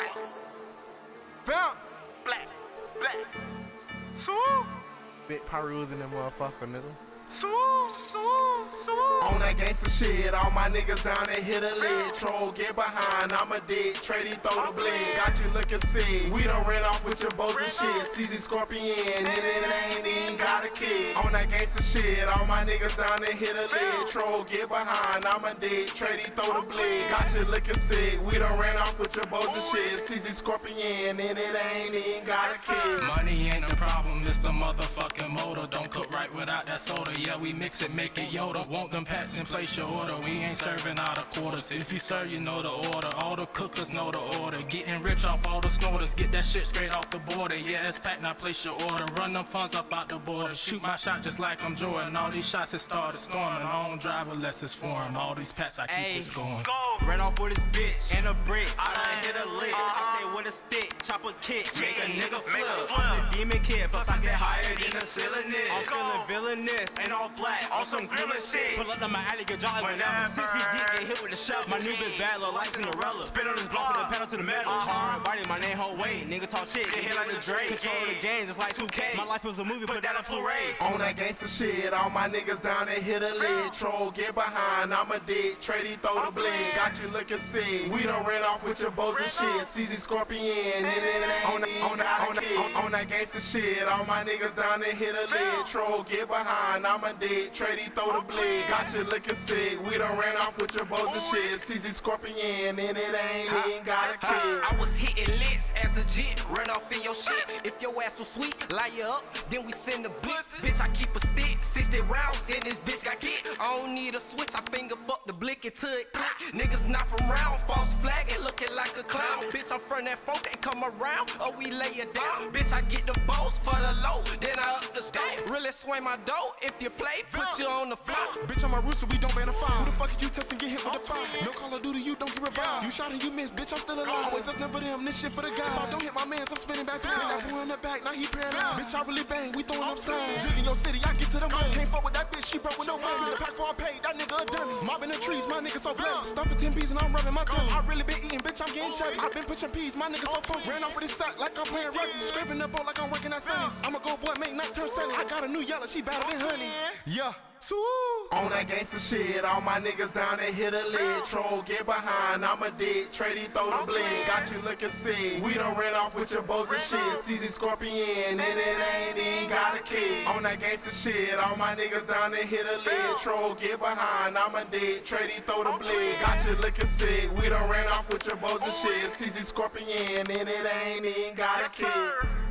black, Vamp. black, black. So, Big Pyrus in that motherfucker, nigga. so, so, so. On that gangsta shit, all my niggas down there hit a lid. Troll, get behind, I'm a dick. Trey D, throw the blade. Got you looking sick. We done ran off with your bows and shit. CZ Scorpion, and it ain't even got a kid. On that gangsta shit, all my niggas down there hit a lid. Troll, get behind, I'm a dick. Trey D, throw the blade. Got you looking sick. We done ran off with your bows and shit. CZ Scorpion, and it ain't even got a kid. Money ain't the problem, it's the motherfucking motor. Soda. Yeah, we mix it, make it Yoda. Want them packs and place your order. We ain't serving out of quarters. If you serve, you know the order. All the cookers know the order. Getting rich off all the snorters. Get that shit straight off the border. Yeah, it's packed, now place your order. Run them funds up out the border. Shoot my shot just like I'm Jordan. All these shots it started storming. I don't drive unless it's foreign. All these packs I keep Ayy, it going. Go. Ran off with his bitch and a brick. I done hit a lick. I stay with a stick, chop a kick, make a Yeah, nigga make a flip. flip. I'm the demon kid, plus I get higher than the ceiling is. I'm Go. feeling villainous and all black on some grimace shit. Pull up to my alley, get jolly whenever. Since we get, get hit with a shovel. My new bitch bad, look like Cinderella. Spit on this block with the pedal to the metal. Hard body, my name whole weight. Nigga talk shit, get hit like the Drake. Control the game just like 2K. My life was a movie, put that on Blu-ray. On that gangsta shit, all my niggas down there hit a lid. Troll, get behind, I'm a dick. Trey D, throw the blade. Got you looking sick. We done ran off with your bows and shit. CZ Scorpion, and it ain't on, on, that- on, that- on, on that gangsta shit. All my niggas down there hit a lid. Troll, get behind, I'm a dick. Trey D, throw the blade. Got you looking sick. We done ran off with your bows and shit. CZ Scorpion, and it ain't even got a kid. I was hitting licks as a jit, run off in your shit. If your ass was sweet, lie you up, then we send the blitz. Bitch, I keep a stick, 60 rounds, and this bitch got kicked. I don't need a switch, I finger fuck the blick until it click. Niggas not from round, false flag, and looking like a clown. Bitch, I'm from that folk, ain't come around, or we lay it down. Bitch, I get the balls for the low, then I up the scope. Really swing my dough, if you play, put you on the floor. Bitch, I'm a rooster, we don't ban a file. Who the fuck is you testing, get hit with a file? No Call of Duty, you don't get revived. You shot and you missed, bitch, I'm still alive. Always us never them, this shit for the guy. If I don't hit my mans, I'm spinning back to him. That boy in the back, now he paralyzed. Bitch, I really bang, we throwing up signs. Jigging your city, I get to the money. Can't fuck with that bitch, she broke with no money. Spin the pack for I paid, that nigga a dummy. Mobbing the trees, my nigga so bloody. Stuff for 10 P's and I'm rubbing my tummy. I really been eating, bitch, I'm getting chubby. i been pushing peas, my nigga so funky. Ran off with his sack like I'm playing rugby. Scraping the boat like I'm working at Sunny's. I'm a go boy, make not turn sunny. I got a new yellow, she better than honey. Yeah. On that gangsta shit, all my niggas down there hit a lid. Troll, get behind, I'm a dick. Trey D, throw the blade. Got you looking sick. We done ran off with your bows and shit. CZ Scorpion, and it ain't even got a kid. On that gangsta shit, all my niggas down there hit a lid. Troll, get behind, I'm a dick. Trey D, throw the blade. Got you looking sick. We done ran off with your bows and shit. CZ Scorpion, and it ain't even got a kid.